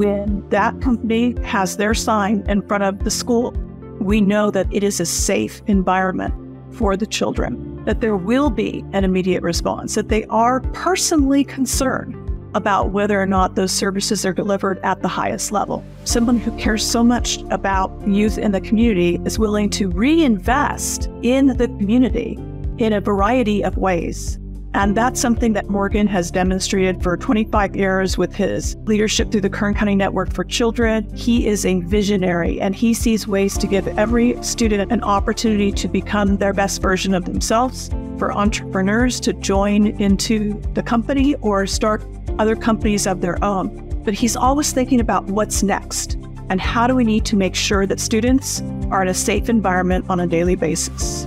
when that company has their sign in front of the school, we know that it is a safe environment for the children, that there will be an immediate response, that they are personally concerned about whether or not those services are delivered at the highest level. Someone who cares so much about youth in the community is willing to reinvest in the community in a variety of ways. And that's something that Morgan has demonstrated for 25 years with his leadership through the Kern County Network for Children. He is a visionary and he sees ways to give every student an opportunity to become their best version of themselves, for entrepreneurs to join into the company or start other companies of their own. But he's always thinking about what's next and how do we need to make sure that students are in a safe environment on a daily basis.